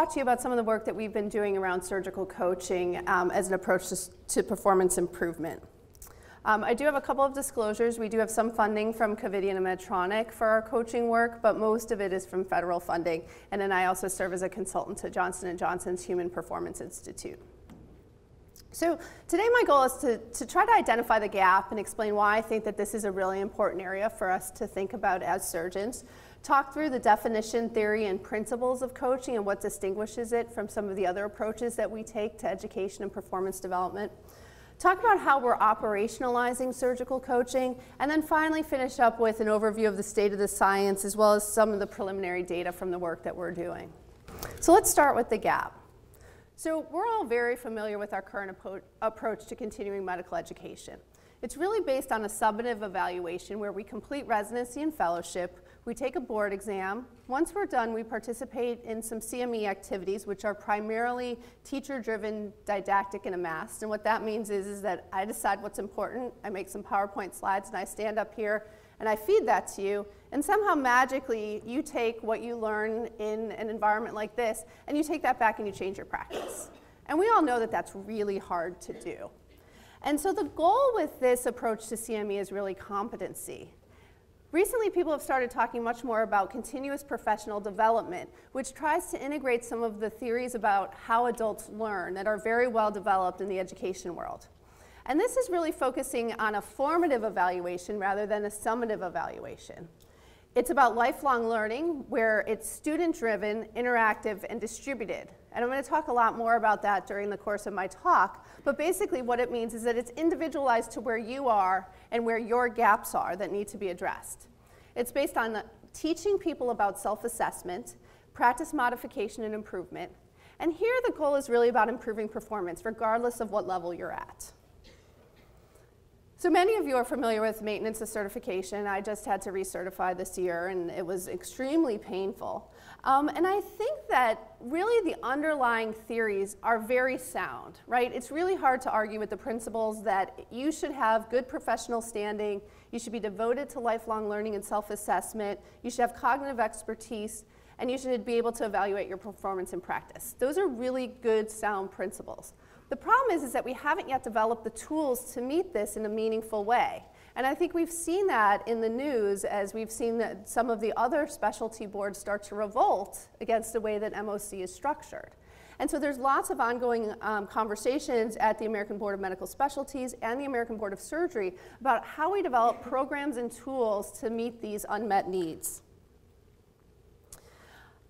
talk to you about some of the work that we've been doing around surgical coaching um, as an approach to, to performance improvement. Um, I do have a couple of disclosures. We do have some funding from Covidien and Medtronic for our coaching work, but most of it is from federal funding. And then I also serve as a consultant to Johnson & Johnson's Human Performance Institute. So today my goal is to, to try to identify the gap and explain why I think that this is a really important area for us to think about as surgeons. Talk through the definition, theory, and principles of coaching and what distinguishes it from some of the other approaches that we take to education and performance development talk about how we're operationalizing surgical coaching, and then finally finish up with an overview of the state of the science as well as some of the preliminary data from the work that we're doing. So let's start with the gap. So we're all very familiar with our current approach to continuing medical education. It's really based on a summative evaluation where we complete residency and fellowship, we take a board exam. Once we're done, we participate in some CME activities, which are primarily teacher-driven, didactic, and amassed. And what that means is, is that I decide what's important, I make some PowerPoint slides, and I stand up here and I feed that to you. And somehow magically, you take what you learn in an environment like this, and you take that back and you change your practice. And we all know that that's really hard to do. And so the goal with this approach to CME is really competency. Recently, people have started talking much more about continuous professional development, which tries to integrate some of the theories about how adults learn that are very well developed in the education world. And this is really focusing on a formative evaluation rather than a summative evaluation. It's about lifelong learning where it's student-driven, interactive, and distributed. And I'm going to talk a lot more about that during the course of my talk. But basically what it means is that it's individualized to where you are and where your gaps are that need to be addressed. It's based on the, teaching people about self-assessment, practice modification and improvement. And here the goal is really about improving performance regardless of what level you're at. So many of you are familiar with maintenance of certification. I just had to recertify this year and it was extremely painful. Um, and I think that really the underlying theories are very sound, right? It's really hard to argue with the principles that you should have good professional standing, you should be devoted to lifelong learning and self-assessment, you should have cognitive expertise, and you should be able to evaluate your performance in practice. Those are really good, sound principles. The problem is, is that we haven't yet developed the tools to meet this in a meaningful way. And I think we've seen that in the news as we've seen that some of the other specialty boards start to revolt against the way that MOC is structured. And so there's lots of ongoing um, conversations at the American Board of Medical Specialties and the American Board of Surgery about how we develop programs and tools to meet these unmet needs.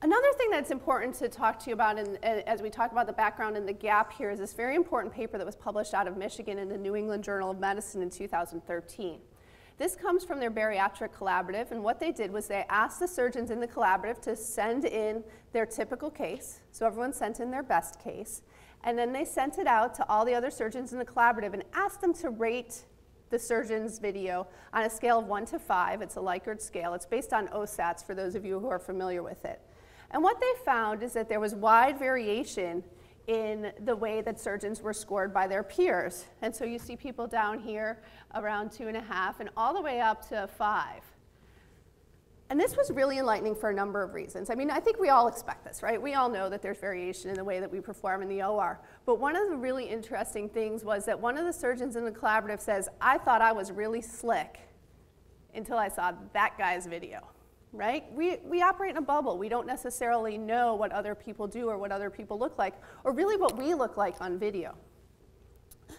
Another thing that's important to talk to you about in, as we talk about the background and the gap here is this very important paper that was published out of Michigan in the New England Journal of Medicine in 2013. This comes from their bariatric collaborative, and what they did was they asked the surgeons in the collaborative to send in their typical case, so everyone sent in their best case, and then they sent it out to all the other surgeons in the collaborative and asked them to rate the surgeon's video on a scale of one to five. It's a Likert scale. It's based on OSATs for those of you who are familiar with it. And what they found is that there was wide variation in the way that surgeons were scored by their peers. And so you see people down here around two and a half and all the way up to five. And this was really enlightening for a number of reasons. I mean, I think we all expect this, right? We all know that there's variation in the way that we perform in the OR. But one of the really interesting things was that one of the surgeons in the collaborative says, I thought I was really slick until I saw that guy's video right? We, we operate in a bubble. We don't necessarily know what other people do or what other people look like, or really what we look like on video.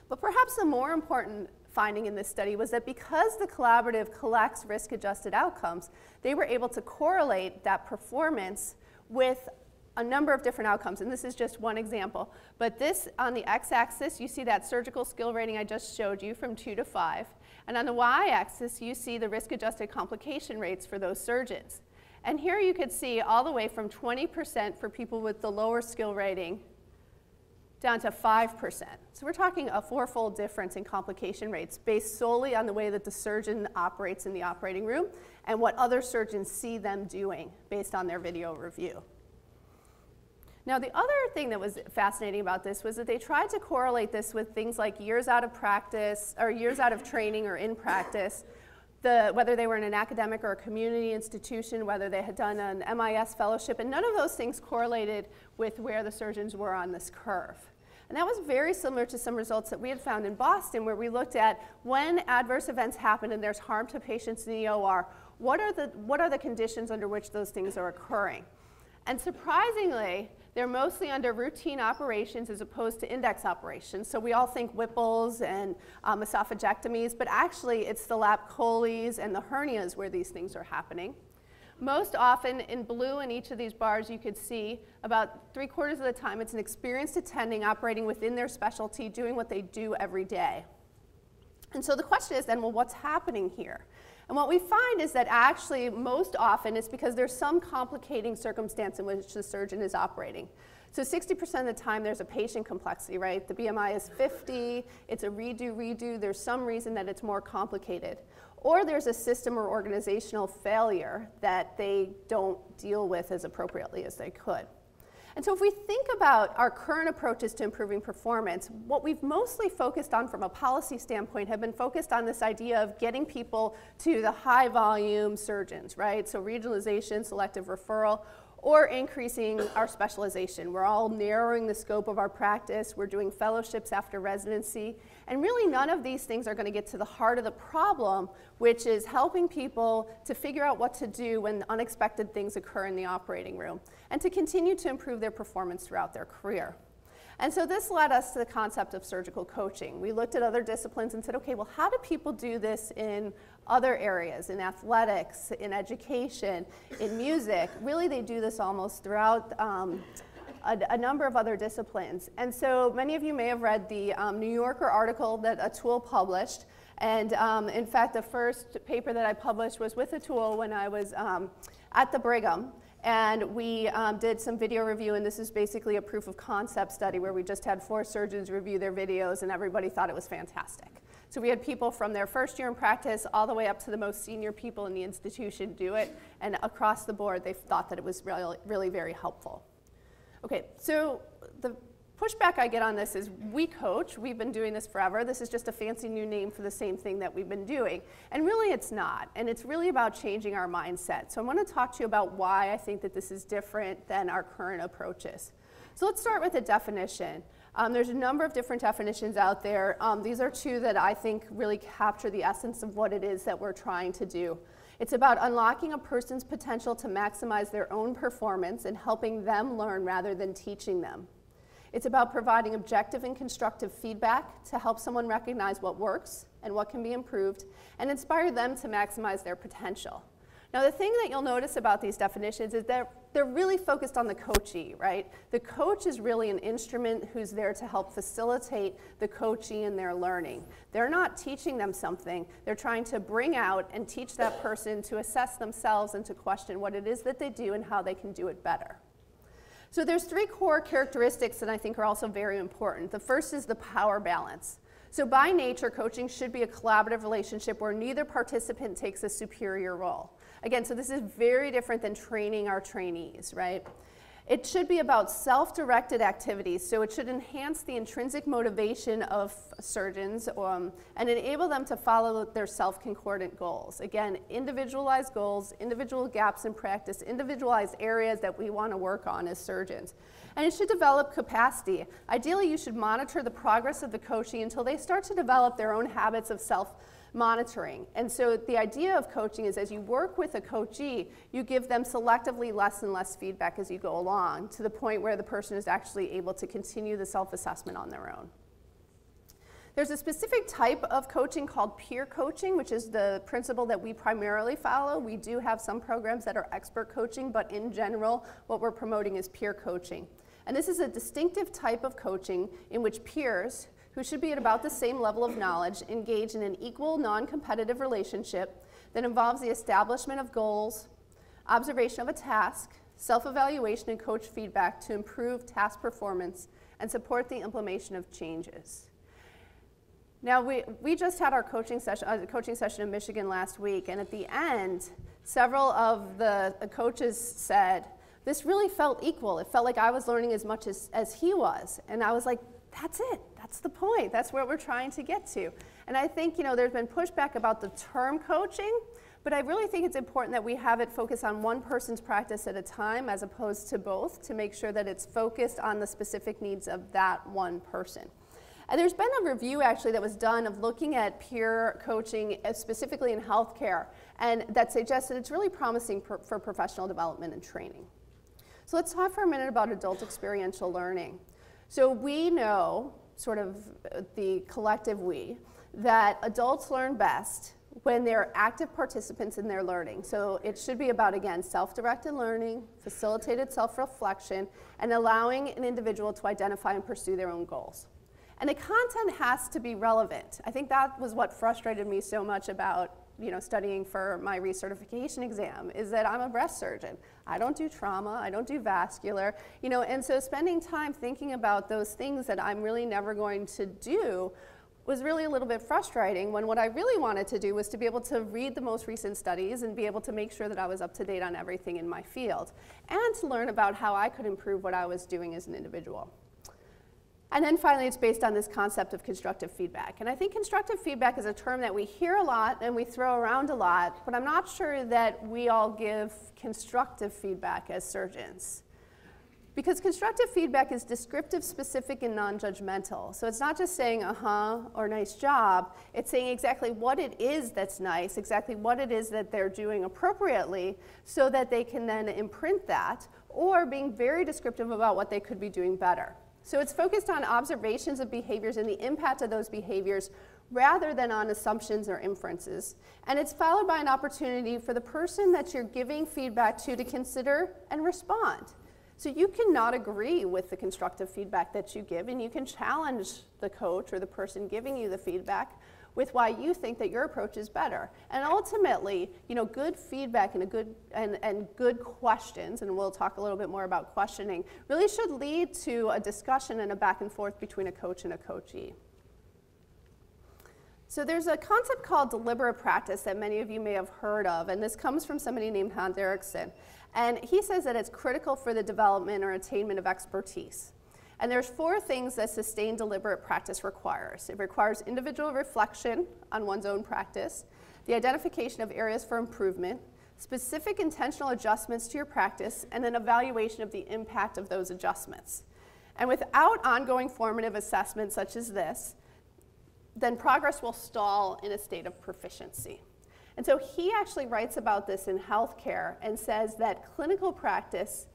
But perhaps the more important finding in this study was that because the collaborative collects risk-adjusted outcomes, they were able to correlate that performance with a number of different outcomes, and this is just one example. But this, on the x-axis, you see that surgical skill rating I just showed you from two to five. And on the y-axis, you see the risk-adjusted complication rates for those surgeons. And here you could see all the way from 20% for people with the lower skill rating down to 5%. So we're talking a fourfold difference in complication rates based solely on the way that the surgeon operates in the operating room and what other surgeons see them doing based on their video review. Now, the other thing that was fascinating about this was that they tried to correlate this with things like years out of practice, or years out of training or in practice, the, whether they were in an academic or a community institution, whether they had done an MIS fellowship, and none of those things correlated with where the surgeons were on this curve. And that was very similar to some results that we had found in Boston, where we looked at when adverse events happen and there's harm to patients in the OR, what are the, what are the conditions under which those things are occurring? And surprisingly, they're mostly under routine operations as opposed to index operations. So we all think Whipples and um, esophagectomies, but actually it's the lap choles and the hernias where these things are happening. Most often in blue in each of these bars you could see about three quarters of the time it's an experienced attending operating within their specialty doing what they do every day. And so the question is then, well, what's happening here? And what we find is that actually most often it's because there's some complicating circumstance in which the surgeon is operating. So 60% of the time there's a patient complexity, right? The BMI is 50, it's a redo, redo, there's some reason that it's more complicated. Or there's a system or organizational failure that they don't deal with as appropriately as they could. And so if we think about our current approaches to improving performance, what we've mostly focused on from a policy standpoint have been focused on this idea of getting people to the high volume surgeons, right? So regionalization, selective referral, or increasing our specialization. We're all narrowing the scope of our practice. We're doing fellowships after residency. And really, none of these things are going to get to the heart of the problem, which is helping people to figure out what to do when unexpected things occur in the operating room and to continue to improve their performance throughout their career. And so this led us to the concept of surgical coaching. We looked at other disciplines and said, okay, well, how do people do this in other areas, in athletics, in education, in music? Really, they do this almost throughout um, a, a, number of other disciplines. And so many of you may have read the um, New Yorker article that Atul published. And um, in fact, the first paper that I published was with Atul when I was um, at the Brigham. And we um, did some video review, and this is basically a proof of concept study where we just had four surgeons review their videos, and everybody thought it was fantastic. So we had people from their first year in practice all the way up to the most senior people in the institution do it, and across the board, they thought that it was really, really very helpful. Okay, so the pushback I get on this is we coach, we've been doing this forever. This is just a fancy new name for the same thing that we've been doing. And really it's not. And it's really about changing our mindset. So I want to talk to you about why I think that this is different than our current approaches. So let's start with a definition. Um, there's a number of different definitions out there. Um, these are two that I think really capture the essence of what it is that we're trying to do. It's about unlocking a person's potential to maximize their own performance and helping them learn rather than teaching them. It's about providing objective and constructive feedback to help someone recognize what works and what can be improved and inspire them to maximize their potential. Now, the thing that you'll notice about these definitions is that they're really focused on the coachee, right? The coach is really an instrument who's there to help facilitate the coachee in their learning. They're not teaching them something, they're trying to bring out and teach that person to assess themselves and to question what it is that they do and how they can do it better. So there's three core characteristics that I think are also very important. The first is the power balance. So by nature, coaching should be a collaborative relationship where neither participant takes a superior role. Again, so this is very different than training our trainees, right? It should be about self-directed activities, so it should enhance the intrinsic motivation of surgeons um, and enable them to follow their self-concordant goals. Again, individualized goals, individual gaps in practice, individualized areas that we want to work on as surgeons. And it should develop capacity. Ideally, you should monitor the progress of the coachee until they start to develop their own habits of self monitoring. And so the idea of coaching is as you work with a coachee, you give them selectively less and less feedback as you go along to the point where the person is actually able to continue the self-assessment on their own. There's a specific type of coaching called peer coaching, which is the principle that we primarily follow. We do have some programs that are expert coaching, but in general, what we're promoting is peer coaching. And this is a distinctive type of coaching in which peers who should be at about the same level of knowledge, engage in an equal, non-competitive relationship that involves the establishment of goals, observation of a task, self-evaluation and coach feedback to improve task performance and support the implementation of changes. Now, we, we just had our coaching session, uh, coaching session in Michigan last week, and at the end, several of the coaches said, this really felt equal. It felt like I was learning as much as, as he was. And I was like, that's it. That's the point. That's what we're trying to get to. And I think, you know, there's been pushback about the term coaching, but I really think it's important that we have it focus on one person's practice at a time as opposed to both to make sure that it's focused on the specific needs of that one person. And there's been a review actually that was done of looking at peer coaching uh, specifically in healthcare, and that suggests that it's really promising for, for professional development and training. So let's talk for a minute about adult experiential learning. So we know, sort of the collective we, that adults learn best when they're active participants in their learning. So it should be about, again, self-directed learning, facilitated self-reflection, and allowing an individual to identify and pursue their own goals. And the content has to be relevant. I think that was what frustrated me so much about you know, studying for my recertification exam is that I'm a breast surgeon. I don't do trauma, I don't do vascular, you know, and so spending time thinking about those things that I'm really never going to do was really a little bit frustrating when what I really wanted to do was to be able to read the most recent studies and be able to make sure that I was up to date on everything in my field and to learn about how I could improve what I was doing as an individual. And then finally, it's based on this concept of constructive feedback. And I think constructive feedback is a term that we hear a lot and we throw around a lot, but I'm not sure that we all give constructive feedback as surgeons. Because constructive feedback is descriptive, specific, and non judgmental. So it's not just saying, uh huh, or nice job. It's saying exactly what it is that's nice, exactly what it is that they're doing appropriately, so that they can then imprint that, or being very descriptive about what they could be doing better. So it's focused on observations of behaviors and the impact of those behaviors rather than on assumptions or inferences. And it's followed by an opportunity for the person that you're giving feedback to to consider and respond. So you cannot agree with the constructive feedback that you give, and you can challenge the coach or the person giving you the feedback with why you think that your approach is better. And ultimately, you know, good feedback and, a good, and, and good questions, and we'll talk a little bit more about questioning, really should lead to a discussion and a back and forth between a coach and a coachee. So there's a concept called deliberate practice that many of you may have heard of, and this comes from somebody named Hans Ericsson. And he says that it's critical for the development or attainment of expertise. And there's four things that sustained deliberate practice requires. It requires individual reflection on one's own practice, the identification of areas for improvement, specific intentional adjustments to your practice, and an evaluation of the impact of those adjustments. And without ongoing formative assessment such as this, then progress will stall in a state of proficiency. And so he actually writes about this in healthcare and says that clinical practice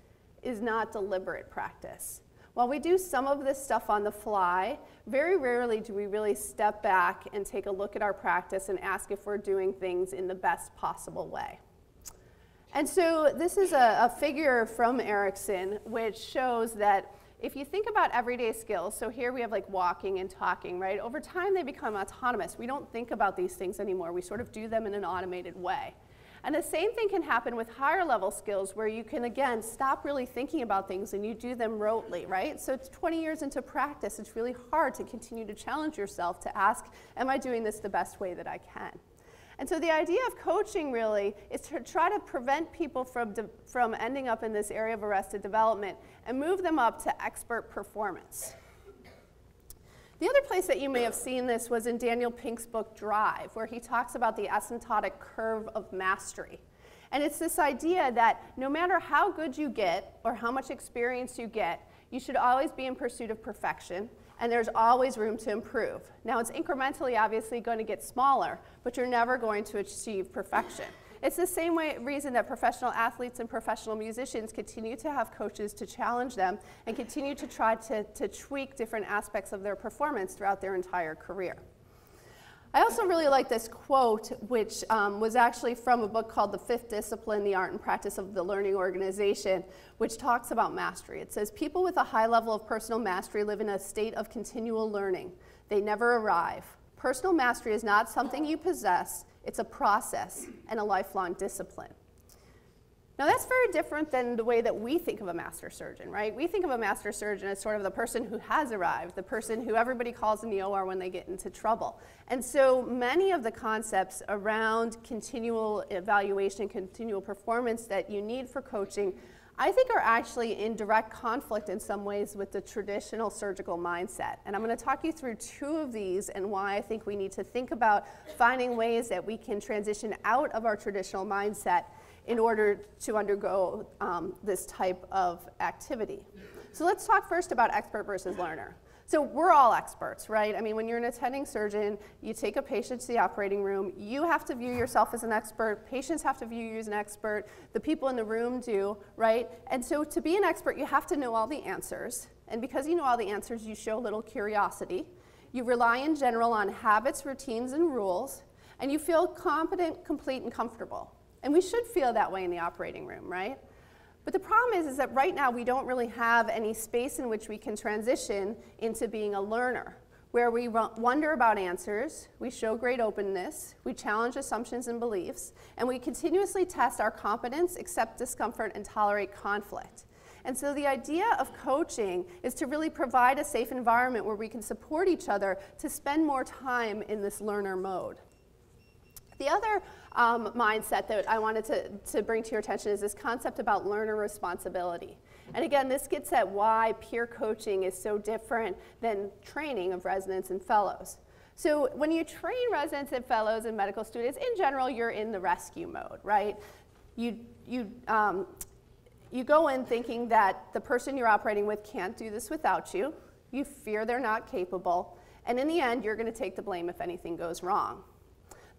is not deliberate practice. While we do some of this stuff on the fly, very rarely do we really step back and take a look at our practice and ask if we're doing things in the best possible way. And so this is a, a figure from Ericsson which shows that if you think about everyday skills, so here we have like walking and talking, right? Over time they become autonomous. We don't think about these things anymore. We sort of do them in an automated way. And the same thing can happen with higher level skills where you can, again, stop really thinking about things and you do them rotely, right? So it's 20 years into practice, it's really hard to continue to challenge yourself to ask, am I doing this the best way that I can? And so the idea of coaching really is to try to prevent people from, from ending up in this area of arrested development and move them up to expert performance. The other place that you may have seen this was in Daniel Pink's book Drive, where he talks about the asymptotic curve of mastery. And it's this idea that no matter how good you get or how much experience you get, you should always be in pursuit of perfection, and there's always room to improve. Now, it's incrementally obviously going to get smaller, but you're never going to achieve perfection. It's the same way, reason that professional athletes and professional musicians continue to have coaches to challenge them and continue to try to, to tweak different aspects of their performance throughout their entire career. I also really like this quote, which um, was actually from a book called The Fifth Discipline The Art and Practice of the Learning Organization, which talks about mastery. It says, People with a high level of personal mastery live in a state of continual learning. They never arrive. Personal mastery is not something you possess, it's a process and a lifelong discipline. Now that's very different than the way that we think of a master surgeon, right? We think of a master surgeon as sort of the person who has arrived, the person who everybody calls in the OR when they get into trouble. And so many of the concepts around continual evaluation, continual performance that you need for coaching I think are actually in direct conflict in some ways with the traditional surgical mindset. And I'm going to talk you through two of these and why I think we need to think about finding ways that we can transition out of our traditional mindset in order to undergo um, this type of activity. So let's talk first about expert versus learner. So we're all experts, right? I mean, when you're an attending surgeon, you take a patient to the operating room, you have to view yourself as an expert, patients have to view you as an expert, the people in the room do, right? And so to be an expert, you have to know all the answers. And because you know all the answers, you show little curiosity. You rely in general on habits, routines, and rules, and you feel competent, complete, and comfortable. And we should feel that way in the operating room, right? But the problem is, is that right now we don't really have any space in which we can transition into being a learner, where we wonder about answers, we show great openness, we challenge assumptions and beliefs, and we continuously test our competence, accept discomfort, and tolerate conflict. And so the idea of coaching is to really provide a safe environment where we can support each other to spend more time in this learner mode. The other um, mindset that I wanted to, to bring to your attention is this concept about learner responsibility. And again, this gets at why peer coaching is so different than training of residents and fellows. So when you train residents and fellows and medical students, in general, you're in the rescue mode, right? You, you, um, you go in thinking that the person you're operating with can't do this without you. You fear they're not capable. And in the end, you're going to take the blame if anything goes wrong.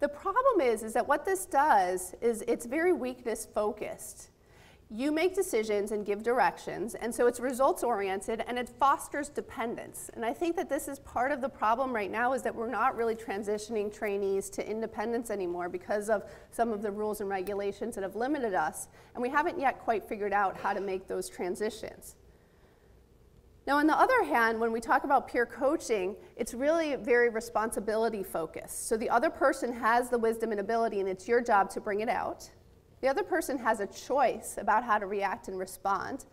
The problem is, is that what this does is it's very weakness focused. You make decisions and give directions, and so it's results oriented and it fosters dependence. And I think that this is part of the problem right now is that we're not really transitioning trainees to independence anymore because of some of the rules and regulations that have limited us, and we haven't yet quite figured out how to make those transitions. Now, on the other hand, when we talk about peer coaching, it's really very responsibility focused. So the other person has the wisdom and ability, and it's your job to bring it out. The other person has a choice about how to react and respond.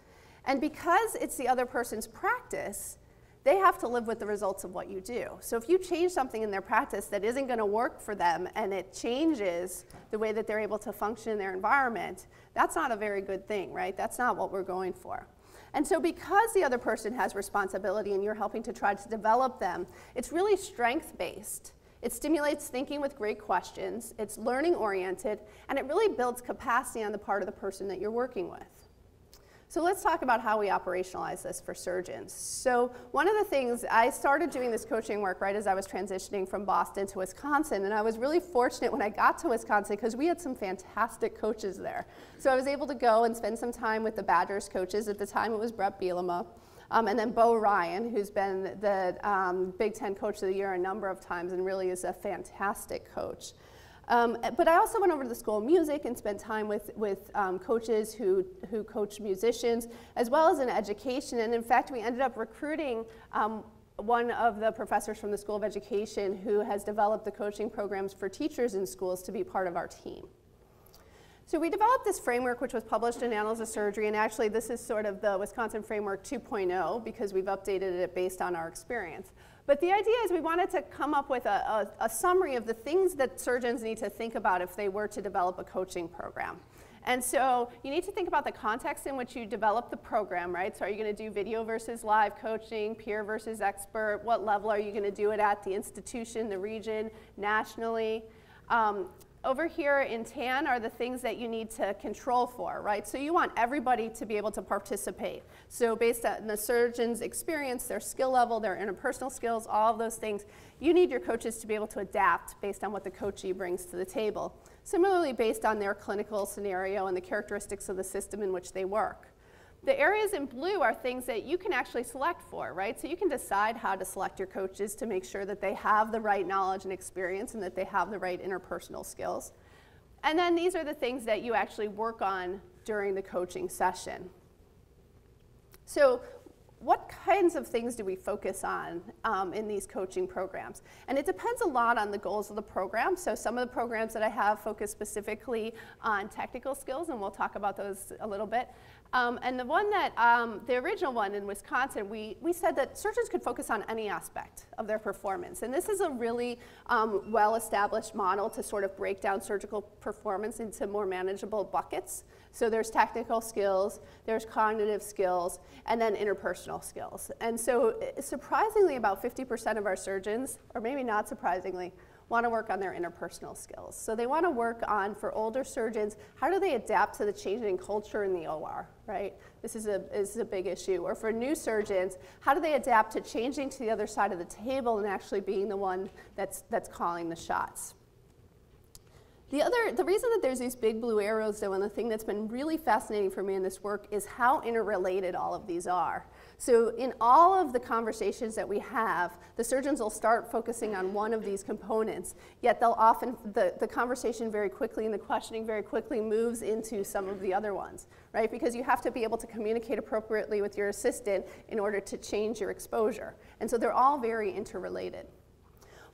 And because it's the other person's practice, they have to live with the results of what you do. So if you change something in their practice that isn't going to work for them and it changes the way that they're able to function in their environment, that's not a very good thing, right? That's not what we're going for. And so because the other person has responsibility and you're helping to try to develop them, it's really strength-based. It stimulates thinking with great questions, it's learning oriented, and it really builds capacity on the part of the person that you're working with. So let's talk about how we operationalize this for surgeons. So one of the things, I started doing this coaching work right as I was transitioning from Boston to Wisconsin, and I was really fortunate when I got to Wisconsin because we had some fantastic coaches there. So I was able to go and spend some time with the Badgers coaches. At the time it was Brett Bielema. Um, and then Bo Ryan, who's been the um, Big Ten Coach of the Year a number of times and really is a fantastic coach. Um, but I also went over to the School of Music and spent time with, with um, coaches who, who coach musicians, as well as in education. And in fact, we ended up recruiting um, one of the professors from the School of Education who has developed the coaching programs for teachers in schools to be part of our team. So we developed this framework which was published in Annals of Surgery and actually this is sort of the Wisconsin Framework 2.0 because we've updated it based on our experience. But the idea is we wanted to come up with a, a, a, summary of the things that surgeons need to think about if they were to develop a coaching program. And so you need to think about the context in which you develop the program, right? So are you going to do video versus live coaching, peer versus expert? What level are you going to do it at? The institution, the region, nationally? Um, over here in tan are the things that you need to control for, right? So you want everybody to be able to participate. So based on the surgeon's experience, their skill level, their interpersonal skills, all of those things, you need your coaches to be able to adapt based on what the coachee brings to the table. Similarly, based on their clinical scenario and the characteristics of the system in which they work. The areas in blue are things that you can actually select for, right? So you can decide how to select your coaches to make sure that they have the right knowledge and experience and that they have the right interpersonal skills. And then these are the things that you actually work on during the coaching session. So what kinds of things do we focus on um, in these coaching programs? And it depends a lot on the goals of the program. So some of the programs that I have focus specifically on technical skills, and we'll talk about those a little bit. Um, and the one that, um, the original one in Wisconsin, we, we said that surgeons could focus on any aspect of their performance. And this is a really um, well established model to sort of break down surgical performance into more manageable buckets. So there's technical skills, there's cognitive skills, and then interpersonal skills. And so eh, surprisingly, about 50% of our surgeons, or maybe not surprisingly, want to work on their interpersonal skills. So they want to work on, for older surgeons, how do they adapt to the changing culture in the OR, right? This is a, this is a big issue. Or for new surgeons, how do they adapt to changing to the other side of the table and actually being the one that's, that's calling the shots? The other, the reason that there's these big blue arrows though, and the thing that's been really fascinating for me in this work is how interrelated all of these are. So in all of the conversations that we have, the surgeons will start focusing on one of these components, yet they'll often, the, the conversation very quickly and the questioning very quickly moves into some of the other ones, right? Because you have to be able to communicate appropriately with your assistant in order to change your exposure. And so they're all very interrelated.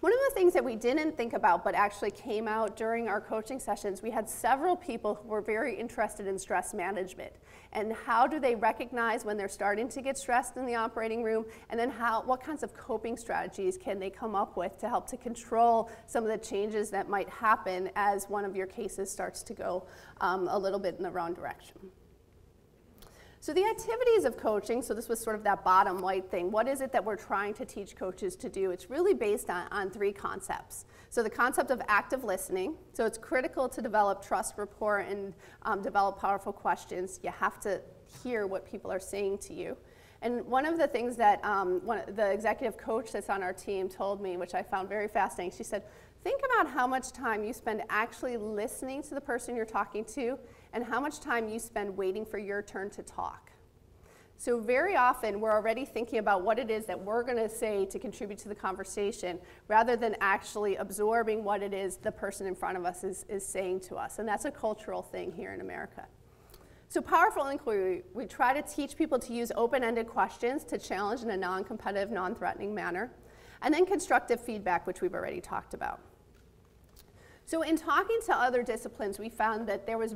One of the things that we didn't think about but actually came out during our coaching sessions, we had several people who were very interested in stress management and how do they recognize when they're starting to get stressed in the operating room and then how, what kinds of coping strategies can they come up with to help to control some of the changes that might happen as one of your cases starts to go um, a little bit in the wrong direction. So the activities of coaching, so this was sort of that bottom white thing, what is it that we're trying to teach coaches to do? It's really based on, on three concepts. So the concept of active listening, so it's critical to develop trust, rapport, and um, develop powerful questions. You have to hear what people are saying to you. And one of the things that um, one, the executive coach that's on our team told me, which I found very fascinating, she said, think about how much time you spend actually listening to the person you're talking to and how much time you spend waiting for your turn to talk. So very often we're already thinking about what it is that we're going to say to contribute to the conversation rather than actually absorbing what it is the person in front of us is, is saying to us. And that's a cultural thing here in America. So powerful inquiry, we try to teach people to use open-ended questions to challenge in a non-competitive, non-threatening manner. And then constructive feedback, which we've already talked about. So in talking to other disciplines, we found that there was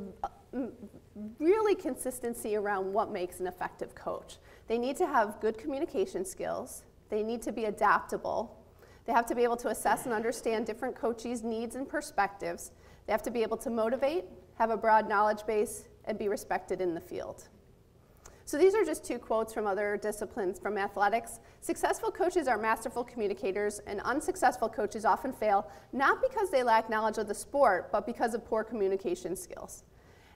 really consistency around what makes an effective coach. They need to have good communication skills. They need to be adaptable. They have to be able to assess and understand different coaches' needs and perspectives. They have to be able to motivate, have a broad knowledge base, and be respected in the field. So these are just two quotes from other disciplines from athletics. Successful coaches are masterful communicators, and unsuccessful coaches often fail, not because they lack knowledge of the sport, but because of poor communication skills.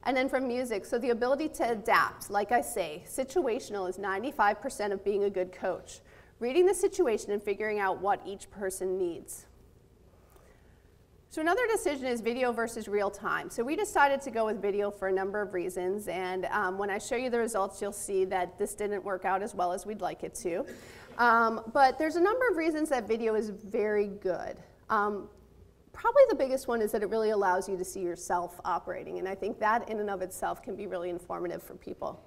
And then from music, so the ability to adapt, like I say, situational is 95% of being a good coach. Reading the situation and figuring out what each person needs. So another decision is video versus real time. So we decided to go with video for a number of reasons, and um, when I show you the results, you'll see that this didn't work out as well as we'd like it to. Um, but there's a number of reasons that video is very good. Um, probably the biggest one is that it really allows you to see yourself operating, and I think that in and of itself can be really informative for people.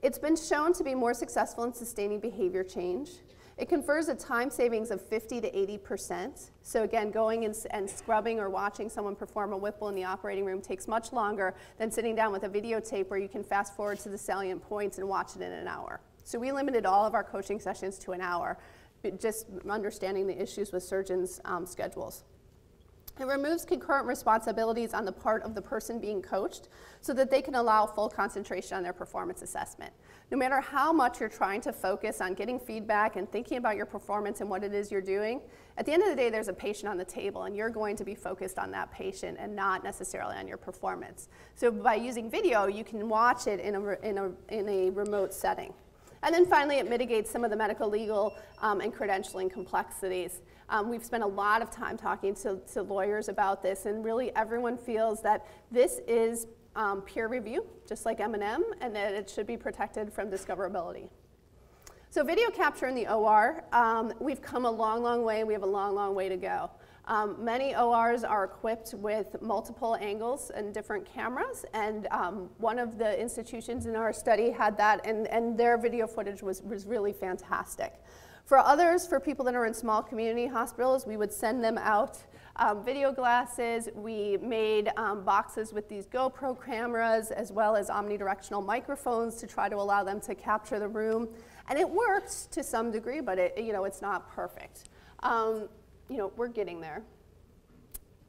It's been shown to be more successful in sustaining behavior change. It confers a time savings of 50 to 80%. So again, going and, and, scrubbing or watching someone perform a Whipple in the operating room takes much longer than sitting down with a videotape where you can fast forward to the salient points and watch it in an hour. So we limited all of our coaching sessions to an hour, just understanding the issues with surgeons' um, schedules. It removes concurrent responsibilities on the part of the person being coached so that they can allow full concentration on their performance assessment. No matter how much you're trying to focus on getting feedback and thinking about your performance and what it is you're doing, at the end of the day, there's a patient on the table and you're going to be focused on that patient and not necessarily on your performance. So by using video, you can watch it in a, in a, in a remote setting. And then finally, it mitigates some of the medical, legal, um, and credentialing complexities. Um, we've spent a lot of time talking to, to lawyers about this, and really everyone feels that this is um, peer review, just like M&M, and that it should be protected from discoverability. So video capture in the OR, um, we've come a long, long way. And we have a long, long way to go. Um, many ORs are equipped with multiple angles and different cameras, and um, one of the institutions in our study had that, and, and their video footage was, was really fantastic. For others, for people that are in small community hospitals, we would send them out um, video glasses. We made um, boxes with these GoPro cameras as well as omnidirectional microphones to try to allow them to capture the room. And it worked to some degree, but it, you know, it's not perfect. Um, you know, we're getting there.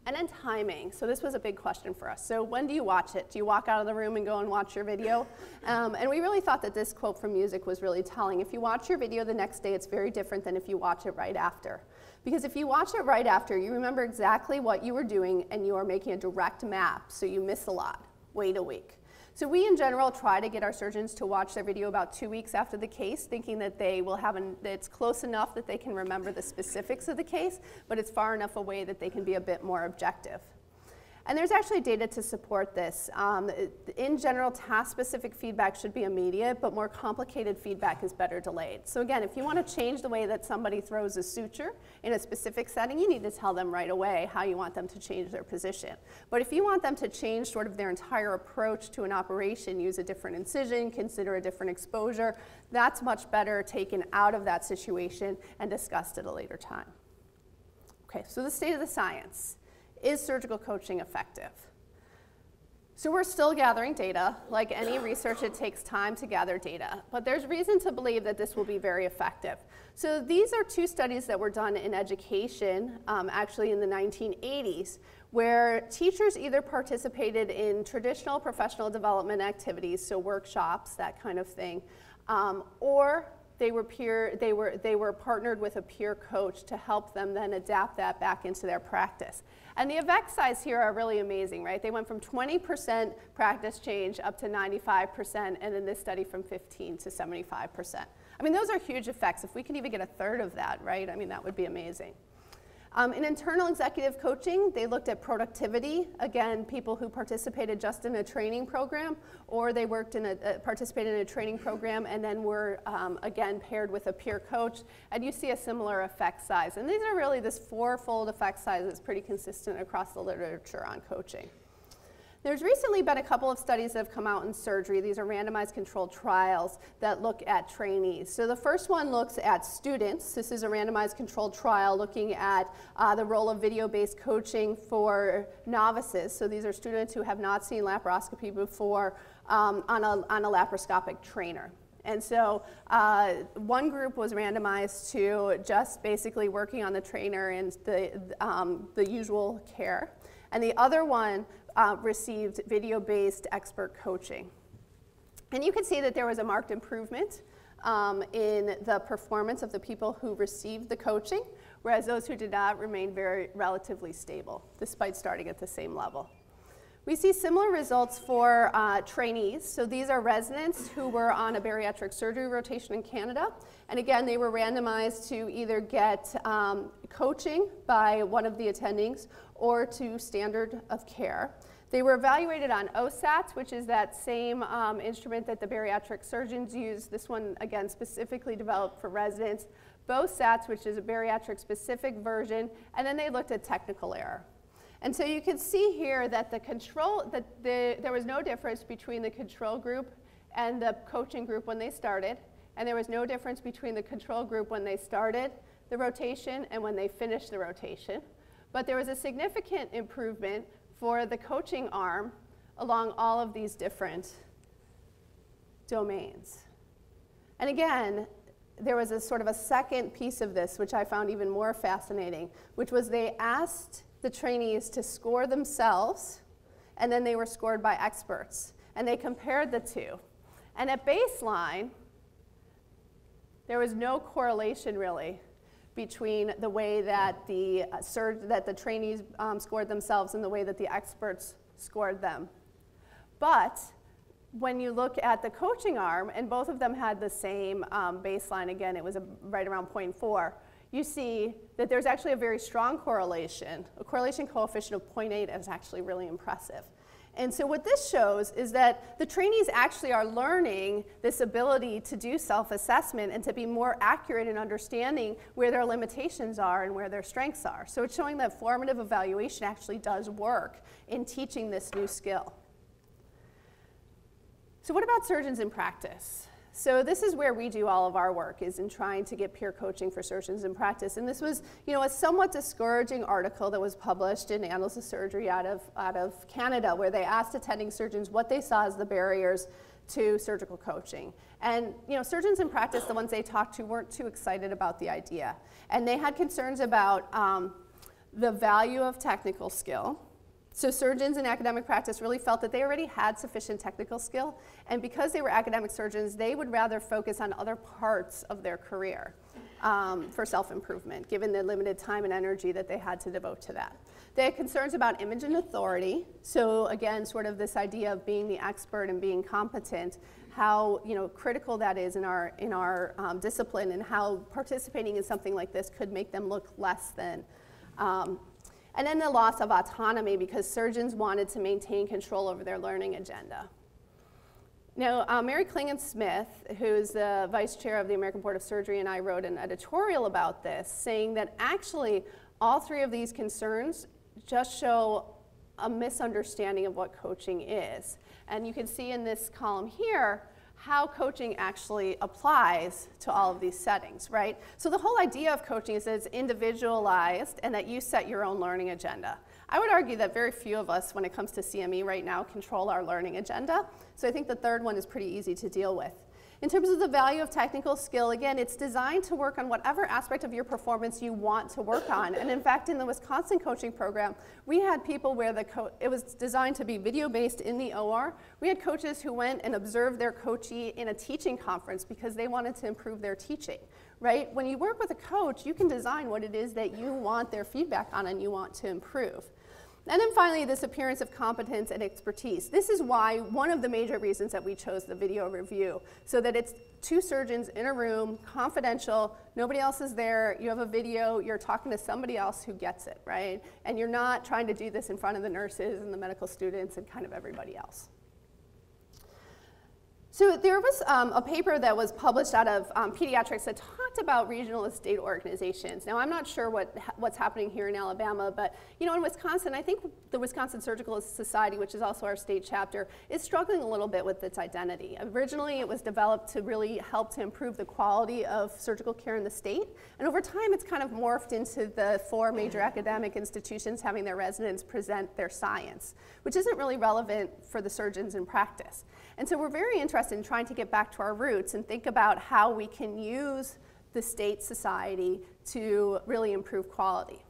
And then timing. So this was a big question for us. So when do you watch it? Do you walk out of the room and go and watch your video? Um, and we really thought that this quote from music was really telling. If you watch your video the next day, it's very different than if you watch it right after. Because if you watch it right after, you remember exactly what you were doing and you are making a direct map, so you miss a lot. Wait a week. So we in general try to get our surgeons to watch their video about two weeks after the case, thinking that they will have an, that it's close enough that they can remember the specifics of the case, but it's far enough away that they can be a bit more objective. And there's actually data to support this. Um, in general, task-specific feedback should be immediate, but more complicated feedback is better delayed. So again, if you want to change the way that somebody throws a suture in a specific setting, you need to tell them right away how you want them to change their position. But if you want them to change sort of their entire approach to an operation, use a different incision, consider a different exposure, that's much better taken out of that situation and discussed at a later time. Okay, so the state of the science. Is surgical coaching effective? So we're still gathering data. Like any research, it takes time to gather data. But there's reason to believe that this will be very effective. So these are two studies that were done in education, um, actually in the 1980s, where teachers either participated in traditional professional development activities, so workshops, that kind of thing, um, or they were peer, they were, they were partnered with a peer coach to help them then adapt that back into their practice. And the effect size here are really amazing, right? They went from 20% practice change up to 95%, and in this study from 15 to 75%. I mean, those are huge effects. If we can even get a third of that, right? I mean, that would be amazing. Um, in internal executive coaching, they looked at productivity. Again, people who participated just in a training program, or they worked in a, uh, participated in a training program and then were, um, again, paired with a peer coach. And you see a similar effect size. And these are really this four-fold effect size that's pretty consistent across the literature on coaching. There's recently been a couple of studies that have come out in surgery. These are randomized controlled trials that look at trainees. So the first one looks at students. This is a randomized controlled trial looking at uh, the role of video-based coaching for novices. So these are students who have not seen laparoscopy before um, on, a, on a laparoscopic trainer. And so uh, one group was randomized to just basically working on the trainer and the, um, the usual care. And the other one uh, received video-based expert coaching. And you can see that there was a marked improvement um, in the performance of the people who received the coaching, whereas those who did not remained very relatively stable, despite starting at the same level. We see similar results for uh, trainees. So these are residents who were on a bariatric surgery rotation in Canada. And again, they were randomized to either get um, coaching by one of the attendings or to standard of care. They were evaluated on OSAT, which is that same um, instrument that the bariatric surgeons use. This one, again, specifically developed for residents. BOSATs, which is a bariatric specific version, and then they looked at technical error. And so you can see here that the control, that the, there was no difference between the control group and the coaching group when they started, and there was no difference between the control group when they started the rotation and when they finished the rotation. But there was a significant improvement for the coaching arm along all of these different domains. And again, there was a sort of a second piece of this, which I found even more fascinating, which was they asked the trainees to score themselves, and then they were scored by experts. And they compared the two. And at baseline, there was no correlation really between the way that the, uh, that the trainees um, scored themselves and the way that the experts scored them. But when you look at the coaching arm, and both of them had the same um, baseline, again, it was a, right around 0.4, you see that there's actually a very strong correlation. A correlation coefficient of 0.8 is actually really impressive. And so what this shows is that the trainees actually are learning this ability to do self-assessment and to be more accurate in understanding where their limitations are and where their strengths are. So it's showing that formative evaluation actually does work in teaching this new skill. So what about surgeons in practice? So this is where we do all of our work is in trying to get peer coaching for surgeons in practice. And this was, you know, a somewhat discouraging article that was published in Annals of Surgery out of, out of Canada where they asked attending surgeons what they saw as the barriers to surgical coaching. And you know, surgeons in practice, the ones they talked to, weren't too excited about the idea. And they had concerns about um, the value of technical skill, so surgeons in academic practice really felt that they already had sufficient technical skill, and because they were academic surgeons, they would rather focus on other parts of their career um, for self-improvement, given the limited time and energy that they had to devote to that. They had concerns about image and authority, so again, sort of this idea of being the expert and being competent, how you know, critical that is in our, in our um, discipline, and how participating in something like this could make them look less than um, and then the loss of autonomy because surgeons wanted to maintain control over their learning agenda. Now, uh, Mary Klingensmith, who's the vice chair of the American Board of Surgery, and I wrote an editorial about this saying that actually all three of these concerns just show a misunderstanding of what coaching is. And you can see in this column here how coaching actually applies to all of these settings, right? So the whole idea of coaching is that it's individualized and that you set your own learning agenda. I would argue that very few of us, when it comes to CME right now, control our learning agenda. So I think the third one is pretty easy to deal with. In terms of the value of technical skill, again, it's designed to work on whatever aspect of your performance you want to work on. And in fact, in the Wisconsin coaching program, we had people where the it was designed to be video-based in the OR. We had coaches who went and observed their coachee in a teaching conference because they wanted to improve their teaching, right? When you work with a coach, you can design what it is that you want their feedback on and you want to improve. And then finally, this appearance of competence and expertise. This is why one of the major reasons that we chose the video review, so that it's two surgeons in a room, confidential, nobody else is there, you have a video, you're talking to somebody else who gets it, right? And you're not trying to do this in front of the nurses and the medical students and kind of everybody else. So there was um, a paper that was published out of um, pediatrics that talked about regional state organizations. Now I'm not sure what what's happening here in Alabama, but you know in Wisconsin, I think the Wisconsin Surgical Society, which is also our state chapter, is struggling a little bit with its identity. Originally, it was developed to really help to improve the quality of surgical care in the state, and over time, it's kind of morphed into the four major academic institutions having their residents present their science, which isn't really relevant for the surgeons in practice. And so we're very interested in trying to get back to our roots and think about how we can use the state society to really improve quality.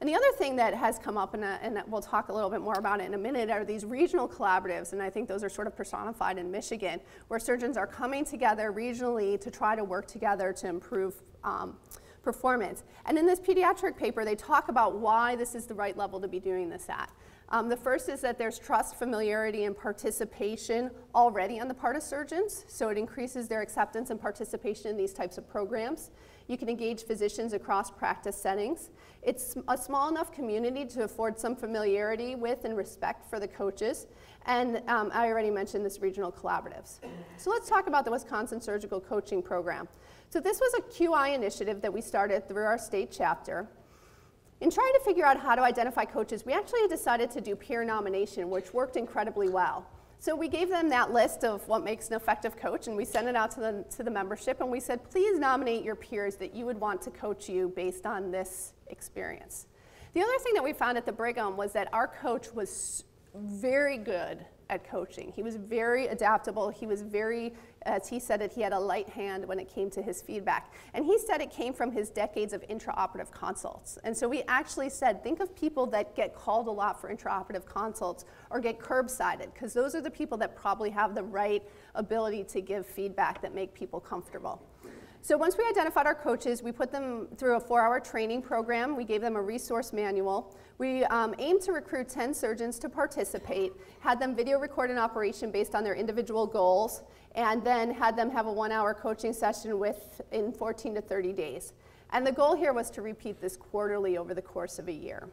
And the other thing that has come up, and, uh, and we'll talk a little bit more about it in a minute, are these regional collaboratives. And I think those are sort of personified in Michigan, where surgeons are coming together regionally to try to work together to improve um, performance. And in this pediatric paper, they talk about why this is the right level to be doing this at. Um, the first is that there's trust, familiarity, and participation already on the part of surgeons, so it increases their acceptance and participation in these types of programs. You can engage physicians across practice settings. It's a small enough community to afford some familiarity with and respect for the coaches. And um, I already mentioned this regional collaboratives. So let's talk about the Wisconsin Surgical Coaching Program. So this was a QI initiative that we started through our state chapter. In trying to figure out how to identify coaches, we actually decided to do peer nomination, which worked incredibly well. So we gave them that list of what makes an effective coach, and we sent it out to the, to the membership, and we said, please nominate your peers that you would want to coach you based on this experience. The other thing that we found at the Brigham was that our coach was very good at coaching. He was very adaptable. He was very, as he said it, he had a light hand when it came to his feedback. And he said it came from his decades of intraoperative consults. And so we actually said, think of people that get called a lot for intraoperative consults or get curbsided, because those are the people that probably have the right ability to give feedback that make people comfortable. So once we identified our coaches, we put them through a four-hour training program. We gave them a resource manual. We um, aimed to recruit 10 surgeons to participate, had them video record an operation based on their individual goals, and then had them have a one-hour coaching session with in 14 to 30 days. And the goal here was to repeat this quarterly over the course of a year.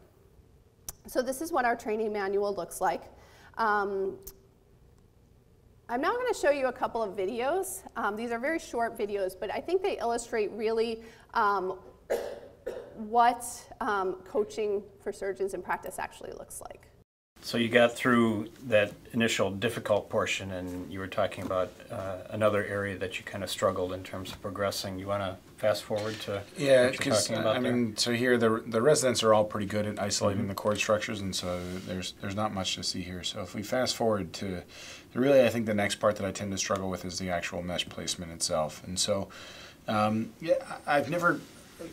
So this is what our training manual looks like. Um, I'm now going to show you a couple of videos. Um, these are very short videos, but I think they illustrate really um, what um, coaching for surgeons in practice actually looks like. So you got through that initial difficult portion, and you were talking about uh, another area that you kind of struggled in terms of progressing. You want to fast forward to Yeah, what you're because talking about I there? mean, so here the the residents are all pretty good at isolating Mm-hmm. the chord structures, and so there's there's not much to see here. So if we fast forward to, really, I think the next part that I tend to struggle with is the actual mesh placement itself, and so, um, yeah, I've never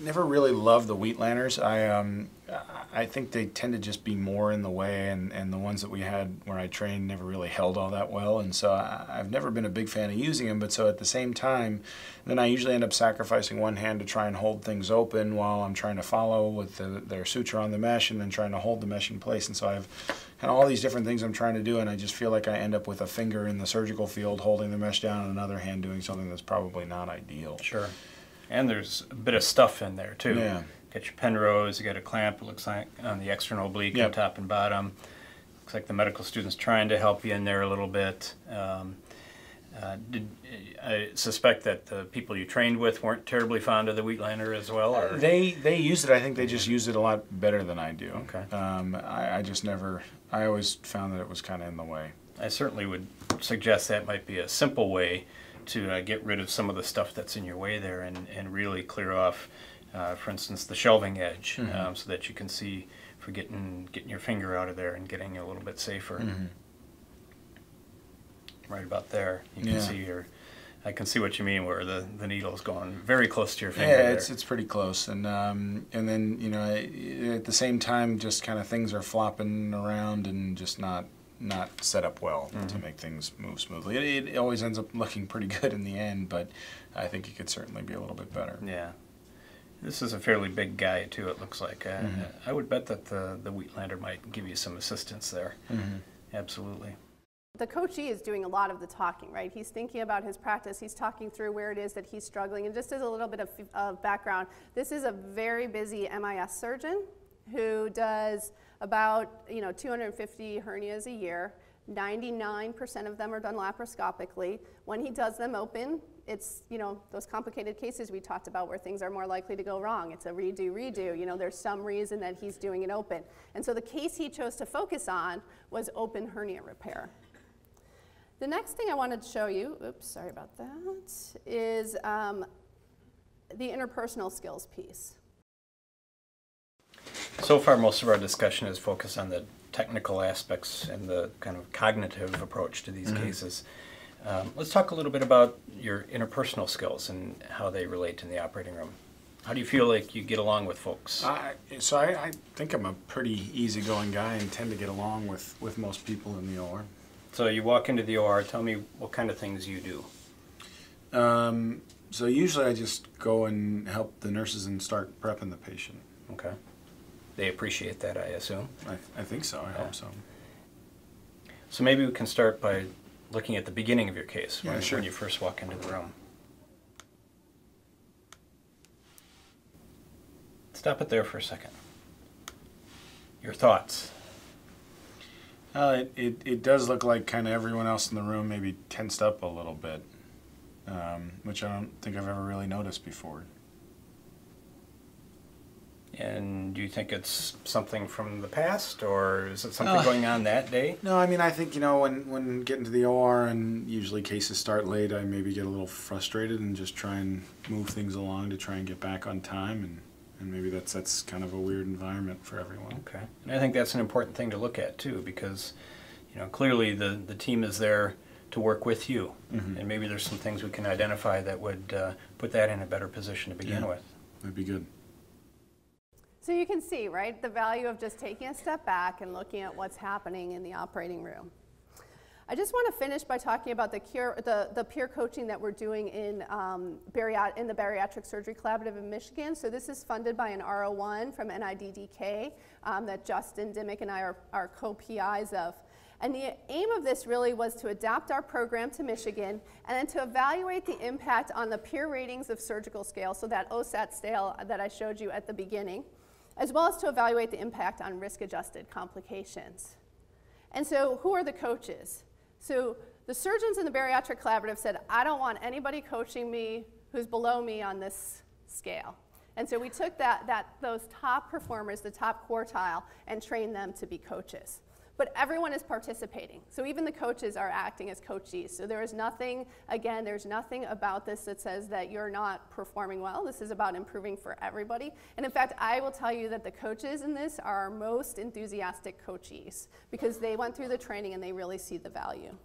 never really loved the Weitlaners. I um I think they tend to just be more in the way, and, and the ones that we had where I trained never really held all that well, and so I, I've never been a big fan of using them. But so at the same time, then I usually end up sacrificing one hand to try and hold things open while I'm trying to follow with the, their suture on the mesh, and then trying to hold the mesh in place. And so I have kind of all these different things I'm trying to do, and I just feel like I end up with a finger in the surgical field holding the mesh down, and another hand doing something that's probably not ideal. Sure. And there's a bit of stuff in there too. Yeah. Got your Penrose, you got a clamp, it looks like on the external oblique Yep. on top and bottom. Looks like the medical student's trying to help you in there a little bit. Um, uh, did, I suspect that the people you trained with weren't terribly fond of the Weitlaner as well, or They they use it. I think they just use it a lot better than I do. Okay. Um, I, I just never. I always found that it was kind of in the way. I certainly would suggest that might be a simple way to uh, get rid of some of the stuff that's in your way there and, and really clear off, uh, for instance, the shelving edge, Mm-hmm. um, so that you can see for getting getting your finger out of there and getting a little bit safer. Mm-hmm. Right about there, you can Yeah. see your. I can see what you mean, where the, the needle's going very close to your finger. Yeah, there. it's it's pretty close, and um, and then you know at the same time, just kind of things are flopping around and just not not set up well to Mm-hmm. make things move smoothly. It, it always ends up looking pretty good in the end, but I think it could certainly be a little bit better. Yeah. This is a fairly big guy too. It looks like. Uh, Mhm. I would bet that the the Weitlaner might give you some assistance there. Mm-hmm. Absolutely. The coachee is doing a lot of the talking, right? He's thinking about his practice. He's talking through where it is that he's struggling. And just as a little bit of, of background, this is a very busy MIS surgeon who does about you know 250 hernias a year. 99% of them are done laparoscopically. When he does them open, it's you know those complicated cases we talked about where things are more likely to go wrong. It's a redo, redo. You know, there's some reason that he's doing it open. And so the case he chose to focus on was open hernia repair. The next thing I wanted to show you, oops, sorry about that, is um, the interpersonal skills piece. So far, most of our discussion is focused on the technical aspects and the kind of cognitive approach to these cases. Um, let's talk a little bit about your interpersonal skills and how they relate in the operating room. How do you feel like you get along with folks? I, so I, I think I'm a pretty easygoing guy and tend to get along with, with most people in the OR. So you walk into the OR. Tell me what kind of things you do. Um, so usually I just go and help the nurses and start prepping the patient. Okay. They appreciate that, I assume. I, I think so. I hope so. So maybe we can start by looking at the beginning of your case Yeah, when, sure. when you first walk into the room. Stop it there for a second. Your thoughts. Uh, it, it, it does look like kind of everyone else in the room maybe tensed up a little bit, um, which I don't think I've ever really noticed before. And do you think it's something from the past, or is it something Uh, going on that day? No, I mean I think you know when when getting to the OR and usually cases start late, I maybe get a little frustrated and just try and move things along to try and get back on time, and and maybe that's that's kind of a weird environment for everyone. Okay. And I think that's an important thing to look at too, because you know clearly the the team is there to work with you, Mhm. and maybe there's some things we can identify that would uh, put that in a better position to begin Yeah. with. That'd be good. So you can see, right, the value of just taking a step back and looking at what's happening in the operating room. I just want to finish by talking about the, cure, the, the peer coaching that we're doing in, um, bariat- in the Bariatric Surgery Collaborative in Michigan. So this is funded by an R01 from NIDDK um, that Justin Dimick and I are, are co-PIs of. And the aim of this really was to adapt our program to Michigan and then to evaluate the impact on the peer ratings of surgical scale, so that OSAT scale that I showed you at the beginning, as well as to evaluate the impact on risk-adjusted complications. And so who are the coaches? So the surgeons in the bariatric collaborative said, I don't want anybody coaching me who's below me on this scale. And so we took that, that, those top performers, the top quartile, and trained them to be coaches. But everyone is participating. So even the coaches are acting as coachees. So there is nothing, again, there's nothing about this that says that you're not performing well. This is about improving for everybody. And in fact, I will tell you that the coaches in this are our most enthusiastic coachees because they went through the training and they really see the value.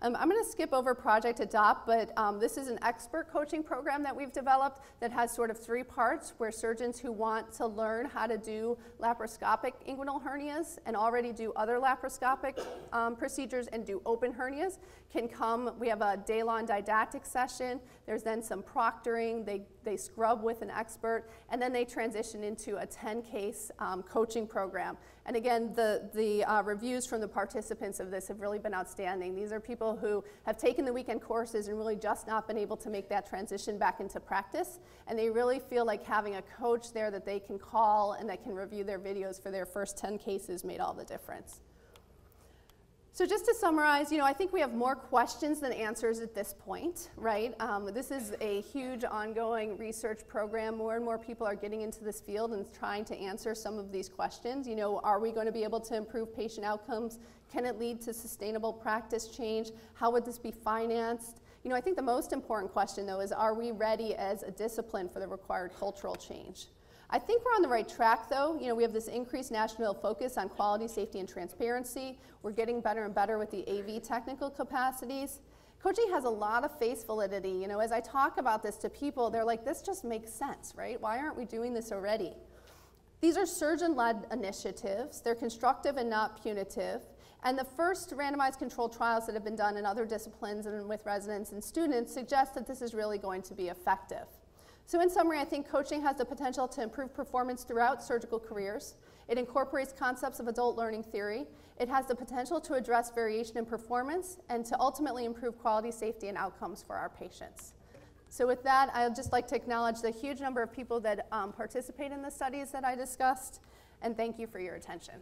Um, I'm going to skip over Project Adopt, but um, this is an expert coaching program that we've developed that has sort of three parts where surgeons who want to learn how to do laparoscopic inguinal hernias and already do other laparoscopic um, procedures and do open hernias can come. We have a day long didactic session. There's then some proctoring. They, they scrub with an expert, and then they transition into a 10 case um, coaching program. And again, the, the uh, reviews from the participants of this have really been outstanding. These are people who have taken the weekend courses and really just not been able to make that transition back into practice. And they really feel like having a coach there that they can call and that can review their videos for their first 10 cases made all the difference. So just to summarize, you know, I think we have more questions than answers at this point, right? Um, this is a huge ongoing research program. More and more people are getting into this field and trying to answer some of these questions. You know, are we going to be able to improve patient outcomes? Can it lead to sustainable practice change? How would this be financed? You know, I think the most important question, though, is are we ready as a discipline for the required cultural change? I think we're on the right track, though. You know, we have this increased national focus on quality, safety, and transparency. We're getting better and better with the AV technical capacities. Coaching has a lot of face validity. You know, as I talk about this to people, they're like, this just makes sense, right? Why aren't we doing this already? These are surgeon-led initiatives. They're constructive and not punitive. And the first randomized controlled trials that have been done in other disciplines and with residents and students suggest that this is really going to be effective. So in summary, I think coaching has the potential to improve performance throughout surgical careers. It incorporates concepts of adult learning theory. It has the potential to address variation in performance and to ultimately improve quality, safety, and outcomes for our patients. So with that, I'd just like to acknowledge the huge number of people that um, participate in the studies that I discussed, and thank you for your attention.